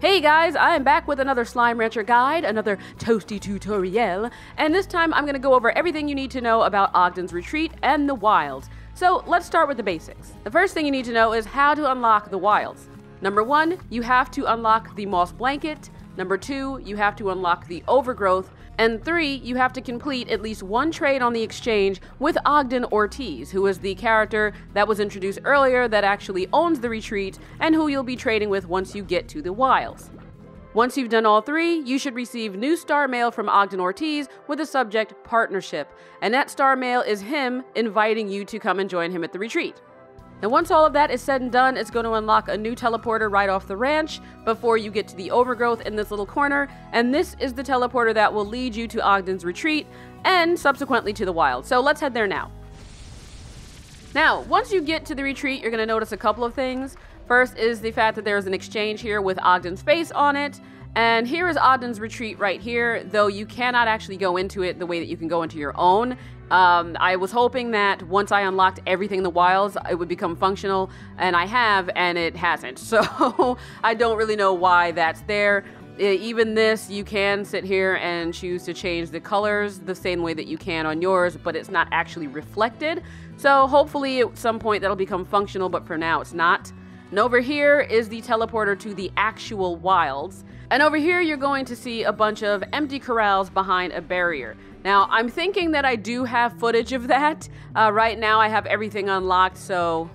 Hey guys, I am back with another Slime Rancher guide, another toasty tutorial, and this time I'm going to go over everything you need to know about Ogden's Retreat and the Wilds. So let's start with the basics. The first thing you need to know is how to unlock the Wilds. Number one, you have to unlock the Moss Blanket. Number two, you have to unlock the Overgrowth. And three, you have to complete at least one trade on the exchange with Ogden Ortiz, who is the character that was introduced earlier that actually owns the retreat and who you'll be trading with once you get to the wilds. Once you've done all three, you should receive new star mail from Ogden Ortiz with the subject Partnership. And that star mail is him inviting you to come and join him at the retreat. And once all of that is said and done, it's going to unlock a new teleporter right off the ranch before you get to the overgrowth in this little corner. And this is the teleporter that will lead you to Ogden's retreat and subsequently to the wild. So let's head there now. Now, once you get to the retreat, you're going to notice a couple of things. First is the fact that there's an exchange here with Ogden's face on it. And here is Ogden's retreat right here, though you cannot actually go into it the way that you can go into your own. Um, I was hoping that once I unlocked everything in the wilds, it would become functional, and I have, and it hasn't. So I don't really know why that's there. Even this, you can sit here and choose to change the colors the same way that you can on yours, but it's not actually reflected. So hopefully at some point that'll become functional, but for now it's not. And over here is the teleporter to the actual wilds. And over here, you're going to see a bunch of empty corrals behind a barrier. Now, I'm thinking that I do have footage of that. Uh, right now, I have everything unlocked, so...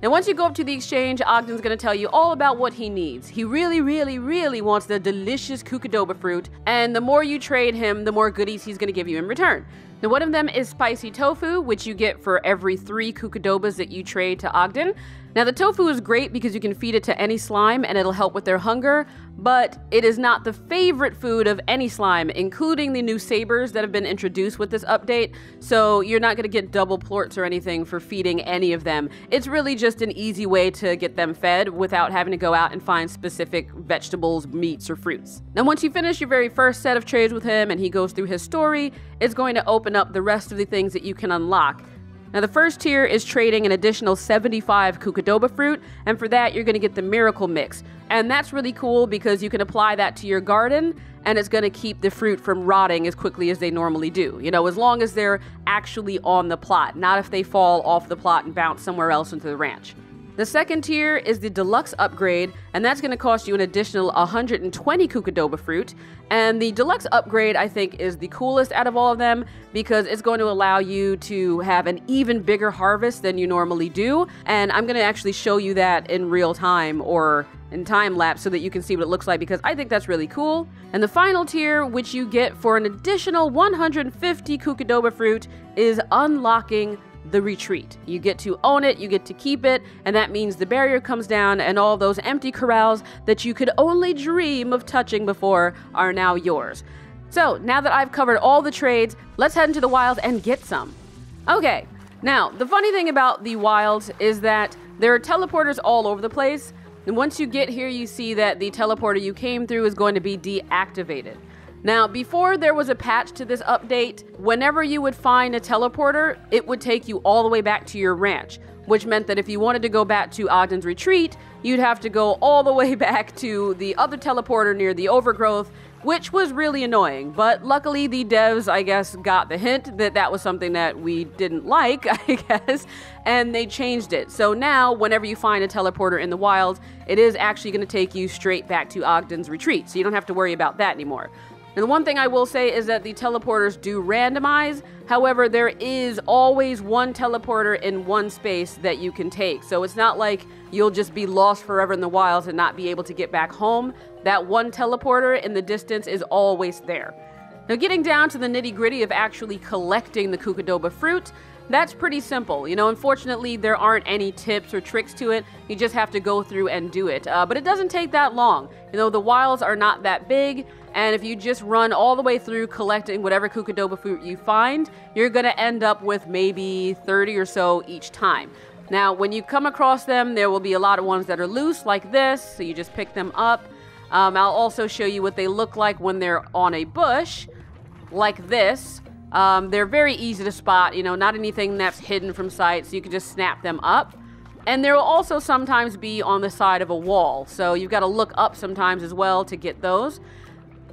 Now, once you go up to the exchange, Ogden's going to tell you all about what he needs. He really, really, really wants the delicious Kookadoba fruit, and the more you trade him, the more goodies he's going to give you in return. Now, one of them is spicy tofu, which you get for every three Kookadobas that you trade to Ogden. Now, the tofu is great because you can feed it to any slime and it'll help with their hunger, but it is not the favorite food of any slime, including the new sabers that have been introduced with this update. So, you're not going to get double plorts or anything for feeding any of them. It's really just an easy way to get them fed without having to go out and find specific vegetables, meats, or fruits. Now, once you finish your very first set of trades with him and he goes through his story, it's going to open up the rest of the things that you can unlock. Now, the first tier is trading an additional 75 Kookadoba fruit, and for that, you're going to get the Miracle Mix. And that's really cool because you can apply that to your garden, and it's going to keep the fruit from rotting as quickly as they normally do. You know, as long as they're actually on the plot, not if they fall off the plot and bounce somewhere else into the ranch. The second tier is the deluxe upgrade, and that's going to cost you an additional 120 Kookadoba fruit. And the deluxe upgrade, I think, is the coolest out of all of them because it's going to allow you to have an even bigger harvest than you normally do. And I'm going to actually show you that in real time or in time lapse so that you can see what it looks like because I think that's really cool. And the final tier, which you get for an additional 150 Kookadoba fruit, is unlocking the retreat. You get to own it, you get to keep it, and that means the barrier comes down and all those empty corrals that you could only dream of touching before are now yours. So, now that I've covered all the trades, let's head into the wild and get some. Okay, now, the funny thing about the wild is that there are teleporters all over the place, and once you get here, you see that the teleporter you came through is going to be deactivated. Now, before there was a patch to this update, whenever you would find a teleporter, it would take you all the way back to your ranch, which meant that if you wanted to go back to Ogden's retreat, you'd have to go all the way back to the other teleporter near the overgrowth, which was really annoying. But luckily, the devs, I guess, got the hint that that was something that we didn't like, I guess, and they changed it. So now, whenever you find a teleporter in the wild, it is actually going to take you straight back to Ogden's retreat, so you don't have to worry about that anymore. And the one thing I will say is that the teleporters do randomize. However, there is always one teleporter in one space that you can take. So it's not like you'll just be lost forever in the wilds and not be able to get back home. That one teleporter in the distance is always there. Now, getting down to the nitty gritty of actually collecting the Kookadoba fruit, that's pretty simple. You know, unfortunately, there aren't any tips or tricks to it. You just have to go through and do it. Uh, but it doesn't take that long. You know, the wilds are not that big, and if you just run all the way through collecting whatever Kookadoba fruit you find, you're going to end up with maybe 30 or so each time. Now, when you come across them, there will be a lot of ones that are loose, like this, so you just pick them up. Um, I'll also show you what they look like when they're on a bush, like this. Um, they're very easy to spot, you know, not anything that's hidden from sight, so you can just snap them up. And there will also sometimes be on the side of a wall. So you've got to look up sometimes as well to get those.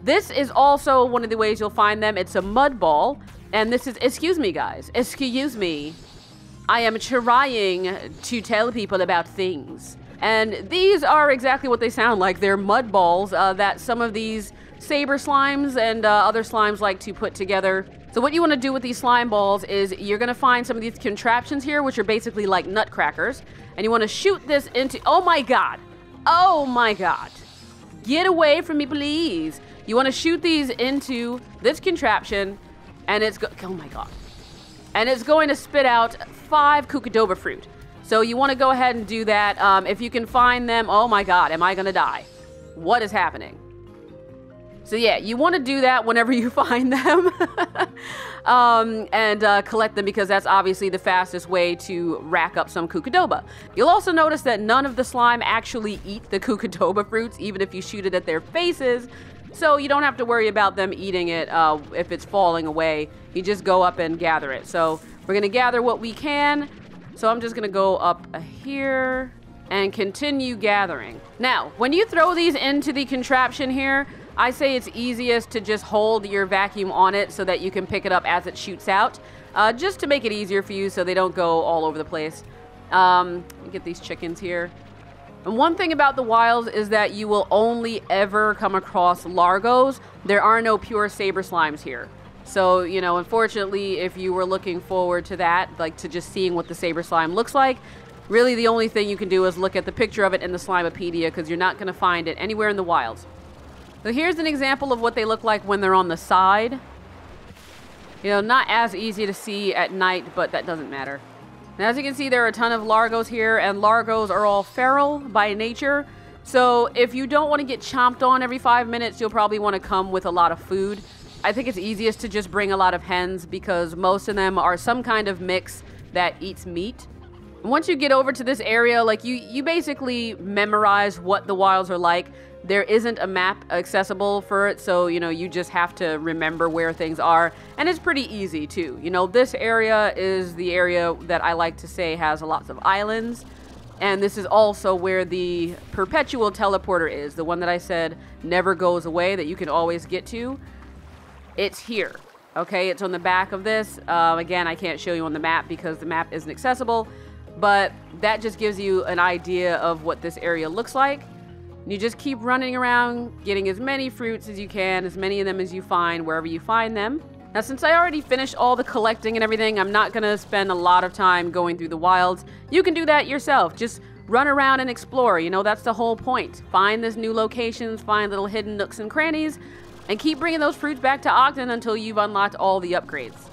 This is also one of the ways you'll find them. It's a mud ball. And this is, excuse me, guys. Excuse me. I am trying to tell people about things. And these are exactly what they sound like. They're mud balls uh, that some of these saber slimes and uh, other slimes like to put together. So what you want to do with these slime balls is you're going to find some of these contraptions here, which are basically like nutcrackers. And you want to shoot this into... Oh my god. Oh my god. Get away from me, please. You want to shoot these into this contraption, and it's... Go oh my god. And it's going to spit out five Kookadoba fruit. So you want to go ahead and do that. Um, if you can find them, oh my god, am I going to die? What is happening? So yeah, you want to do that whenever you find them. um, and uh, collect them because that's obviously the fastest way to rack up some Kookadoba. You'll also notice that none of the slime actually eat the Kookadoba fruits, even if you shoot it at their faces. So you don't have to worry about them eating it uh, if it's falling away. You just go up and gather it. So we're going to gather what we can. So I'm just gonna go up here and continue gathering. Now, when you throw these into the contraption here, I say it's easiest to just hold your vacuum on it so that you can pick it up as it shoots out, uh, just to make it easier for you so they don't go all over the place. Um, get these chickens here. And one thing about the wilds is that you will only ever come across largos. There are no pure saber slimes here. So, you know, unfortunately, if you were looking forward to that, like to just seeing what the saber slime looks like, really the only thing you can do is look at the picture of it in the Slimepedia because you're not going to find it anywhere in the wilds. So here's an example of what they look like when they're on the side. You know, not as easy to see at night, but that doesn't matter. Now, as you can see, there are a ton of Largos here, and Largos are all feral by nature. So if you don't want to get chomped on every five minutes, you'll probably want to come with a lot of food. I think it's easiest to just bring a lot of hens because most of them are some kind of mix that eats meat. Once you get over to this area, like you, you basically memorize what the wilds are like. There isn't a map accessible for it, so you know you just have to remember where things are, and it's pretty easy too. You know, this area is the area that I like to say has lots of islands, and this is also where the perpetual teleporter is, the one that I said never goes away that you can always get to. It's here. Okay, it's on the back of this. Uh, again, I can't show you on the map because the map isn't accessible, but that just gives you an idea of what this area looks like. You just keep running around, getting as many fruits as you can, as many of them as you find, wherever you find them. Now, since I already finished all the collecting and everything, I'm not to spend a lot of time going through the wilds. You can do that yourself. Just run around and explore. You know, that's the whole point. Find these new locations, find little hidden nooks and crannies, and keep bringing those fruits back to Ogden until you've unlocked all the upgrades.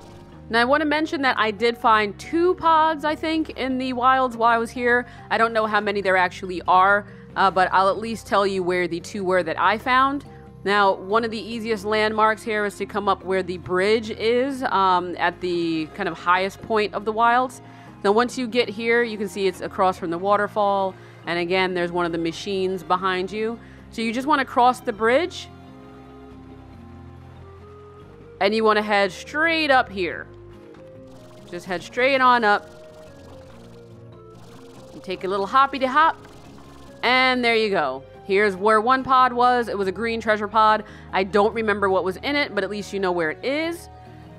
Now, I want to mention that I did find two pods, I think, in the wilds while I was here. I don't know how many there actually are, uh, but I'll at least tell you where the two were that I found. Now, one of the easiest landmarks here is to come up where the bridge is um, at the kind of highest point of the wilds. Now, once you get here, you can see it's across from the waterfall. And again, there's one of the machines behind you. So you just want to cross the bridge and you want to head straight up here. Just head straight on up. You take a little hoppy to hop. And there you go. Here's where one pod was. It was a green treasure pod. I don't remember what was in it, but at least you know where it is.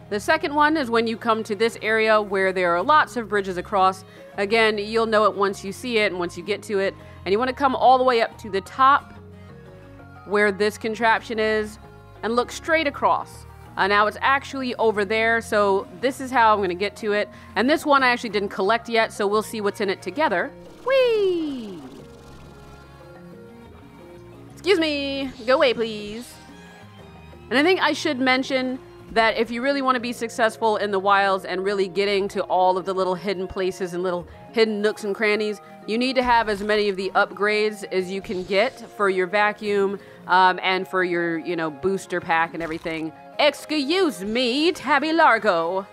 The second one is when you come to this area where there are lots of bridges across. Again, you'll know it once you see it and once you get to it. And you want to come all the way up to the top where this contraption is and look straight across. Uh, now it's actually over there, so this is how I'm going to get to it. And this one I actually didn't collect yet, so we'll see what's in it together. Whee! Excuse me. Go away, please. And I think I should mention that if you really want to be successful in the wilds and really getting to all of the little hidden places and little hidden nooks and crannies, you need to have as many of the upgrades as you can get for your vacuum um, and for your, you know, booster pack and everything. Excuse me, Tabby Largo.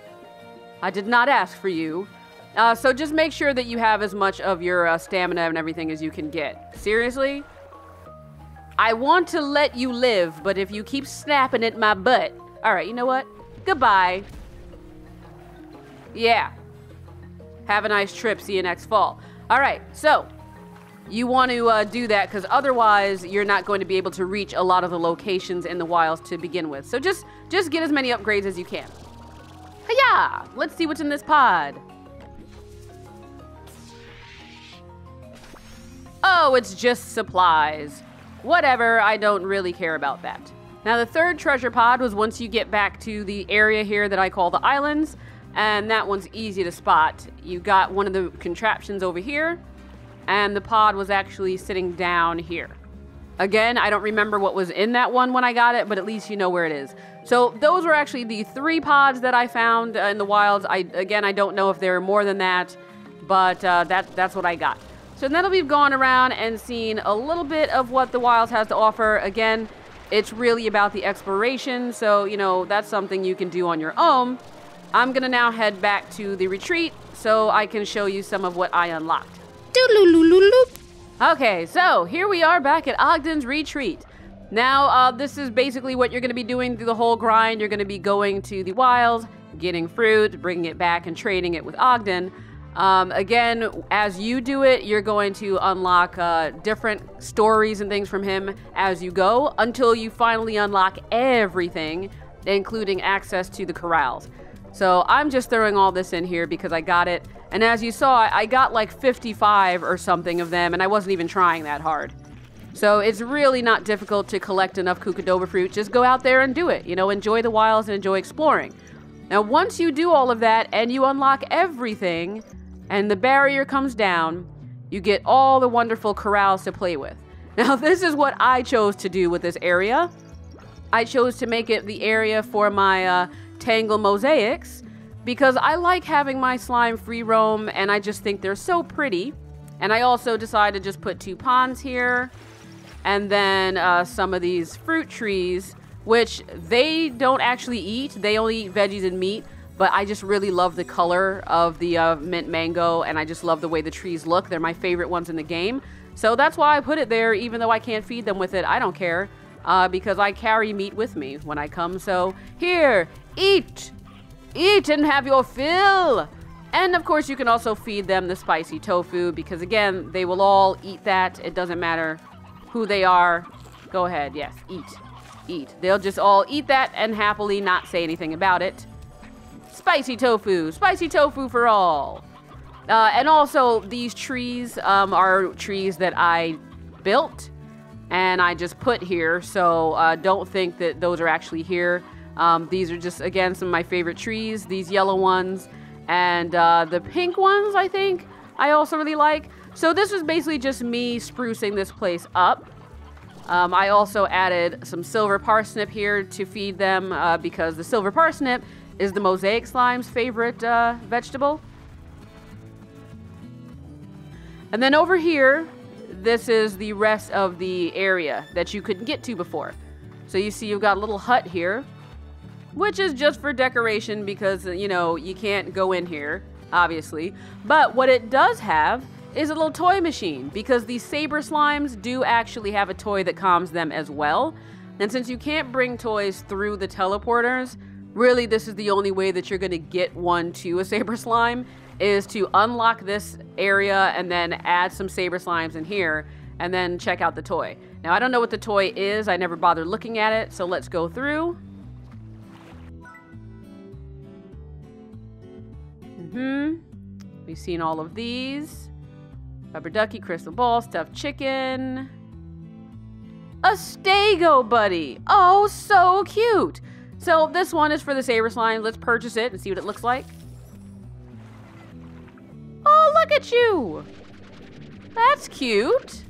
I did not ask for you. Uh, so just make sure that you have as much of your uh, stamina and everything as you can get. Seriously? I want to let you live, but if you keep snapping at my butt... Alright, you know what? Goodbye. Yeah. Have a nice trip. See you next fall. All right, so you want to uh, do that because otherwise you're not going to be able to reach a lot of the locations in the wilds to begin with. So just just get as many upgrades as you can. Hiya! Let's see what's in this pod. Oh, it's just supplies. Whatever, I don't really care about that. Now, the third treasure pod was once you get back to the area here that I call the islands, and that one's easy to spot. You got one of the contraptions over here, and the pod was actually sitting down here. Again, I don't remember what was in that one when I got it, but at least you know where it is. So those were actually the three pods that I found in the wilds. I again, I don't know if there are more than that, but uh, that that's what I got. So now that we've gone around and seen a little bit of what the wilds has to offer, again, it's really about the exploration. So you know that's something you can do on your own. I'm gonna now head back to the retreat so I can show you some of what I unlocked. Okay, so here we are back at Ogden's retreat. Now, uh, this is basically what you're going to be doing through the whole grind. You're going to be going to the wilds, getting fruit, bringing it back, and trading it with Ogden. Um, again, as you do it, you're going to unlock uh, different stories and things from him as you go until you finally unlock everything, including access to the corrals. So I'm just throwing all this in here because I got it. And as you saw, I got like 55 or something of them, and I wasn't even trying that hard. So it's really not difficult to collect enough Kookadoba fruit. Just go out there and do it. You know, enjoy the wilds and enjoy exploring. Now, once you do all of that and you unlock everything, and the barrier comes down, you get all the wonderful corrals to play with. Now, this is what I chose to do with this area. I chose to make it the area for my uh, Tangle mosaics because I like having my slime free roam and I just think they're so pretty. And I also decided to just put two ponds here and then uh, some of these fruit trees, which they don't actually eat. They only eat veggies and meat. But I just really love the color of the uh, mint mango and I just love the way the trees look. They're my favorite ones in the game. So that's why I put it there, even though I can't feed them with it. I don't care uh, because I carry meat with me when I come. So here, eat, eat and have your fill. And of course, you can also feed them the spicy tofu because, again, they will all eat that. It doesn't matter who they are. Go ahead, yes, eat, eat. They'll just all eat that and happily not say anything about it. Spicy tofu, spicy tofu for all. Uh, and also, these trees um, are trees that I built and I just put here. So uh, don't think that those are actually here. Um, these are just, again, some of my favorite trees. These yellow ones and uh, the pink ones, I think, I also really like. So this was basically just me sprucing this place up. Um, I also added some silver parsnip here to feed them uh, because the silver parsnip is the mosaic slime's favorite uh, vegetable. And then over here, this is the rest of the area that you couldn't get to before. So you see you've got a little hut here, which is just for decoration because, you know, you can't go in here, obviously. But what it does have is a little toy machine because these saber slimes do actually have a toy that calms them as well. And since you can't bring toys through the teleporters, really this is the only way that you're going to get one to a saber slime is to unlock this area and then add some saber slimes in here and then check out the toy. Now, I don't know what the toy is. I never bothered looking at it, so let's go through. Mm-hmm. We've seen all of these. Rubber ducky, crystal ball, stuffed chicken. A Stego buddy. Oh, so cute. So this one is for the saber slime. Let's purchase it and see what it looks like. Oh, look at you! That's cute.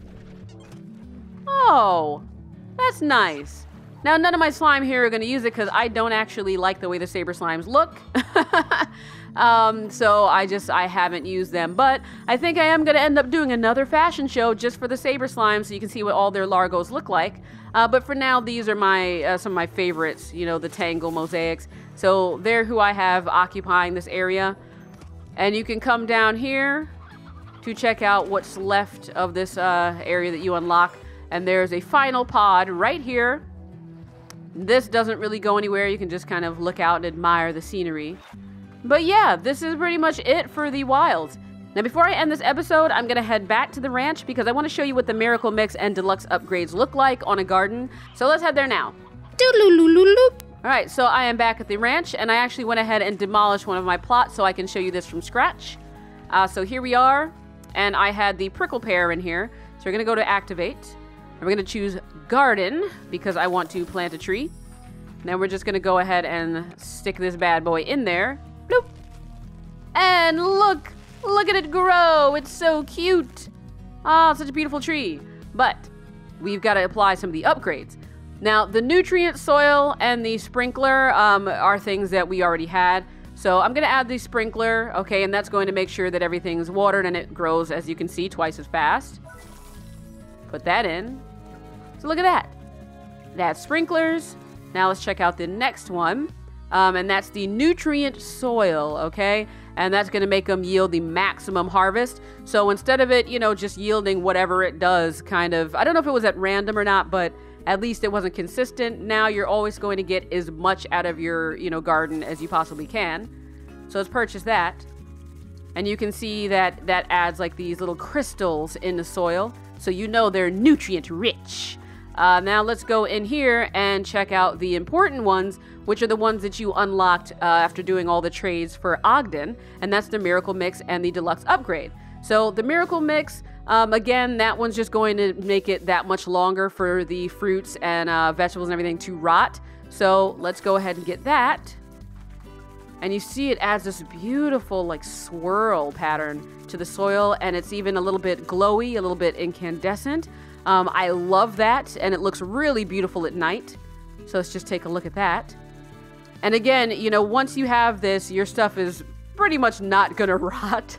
Oh, that's nice. Now, none of my slime here are going to use it because I don't actually like the way the saber slimes look. um, so I just, I haven't used them. But I think I am going to end up doing another fashion show just for the saber slimes so you can see what all their largos look like. Uh, but for now, these are my uh, some of my favorites, you know, the Tangle mosaics. So they're who I have occupying this area. And you can come down here to check out what's left of this uh, area that you unlock. And there's a final pod right here. This doesn't really go anywhere. You can just kind of look out and admire the scenery. But yeah, this is pretty much it for the wilds. Now, before I end this episode, I'm going to head back to the ranch because I want to show you what the Miracle Mix and Deluxe upgrades look like on a garden. So let's head there now. All right, so I am back at the ranch, and I actually went ahead and demolished one of my plots so I can show you this from scratch. Uh, so here we are, and I had the prickle pear in here. So we're going to go to activate, and we're going to choose garden because I want to plant a tree. Now we're just going to go ahead and stick this bad boy in there. And look, Look at it grow. It's so cute. Ah, such a beautiful tree. But we've got to apply some of the upgrades. Now, the nutrient soil and the sprinkler um, are things that we already had. So I'm going to add the sprinkler, okay, and that's going to make sure that everything's watered and it grows, as you can see, twice as fast. Put that in. So look at that. That's sprinklers. Now let's check out the next one. Um, and that's the nutrient soil, okay? And that's going to make them yield the maximum harvest. So instead of it, you know, just yielding whatever it does, kind of, I don't know if it was at random or not, but at least it wasn't consistent. Now you're always going to get as much out of your, you know, garden as you possibly can. So let's purchase that. And you can see that that adds like these little crystals in the soil. So you know they're nutrient rich. Uh, now let's go in here and check out the important ones, which are the ones that you unlocked uh, after doing all the trades for Ogden, and that's the Miracle Mix and the Deluxe Upgrade. So the Miracle Mix, um, again, that one's just going to make it that much longer for the fruits and uh, vegetables and everything to rot. So let's go ahead and get that. And you see it adds this beautiful like swirl pattern to the soil and it's even a little bit glowy, a little bit incandescent. Um, I love that, and it looks really beautiful at night. So let's just take a look at that. And again, you know, once you have this, your stuff is pretty much not gonna rot.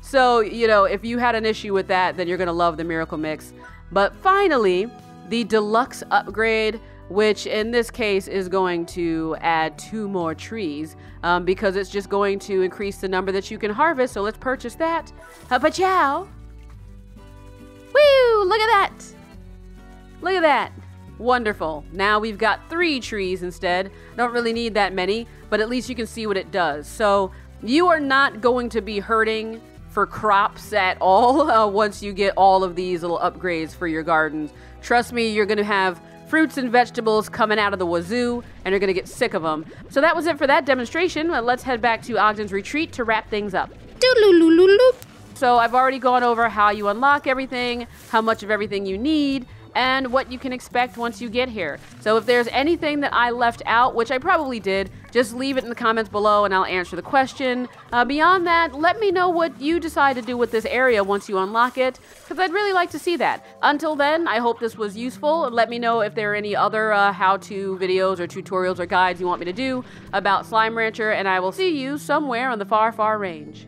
so, you know, if you had an issue with that, then you're gonna love the Miracle Mix. But finally, the deluxe upgrade, which in this case is going to add two more trees um, because it's just going to increase the number that you can harvest. So let's purchase that. Ha-pa-chow! Woo! Look at that! Look at that! Wonderful. Now we've got three trees instead. Don't really need that many, but at least you can see what it does. So you are not going to be hurting for crops at all uh, once you get all of these little upgrades for your gardens. Trust me, you're going to have fruits and vegetables coming out of the wazoo, and you're going to get sick of them. So that was it for that demonstration. Uh, let's head back to Ogden's retreat to wrap things up. So I've already gone over how you unlock everything, how much of everything you need, and what you can expect once you get here. So if there's anything that I left out, which I probably did, just leave it in the comments below and I'll answer the question. Uh, beyond that, let me know what you decide to do with this area once you unlock it, because I'd really like to see that. Until then, I hope this was useful. Let me know if there are any other uh, how-to videos or tutorials or guides you want me to do about Slime Rancher, and I will see you somewhere on the far, far range.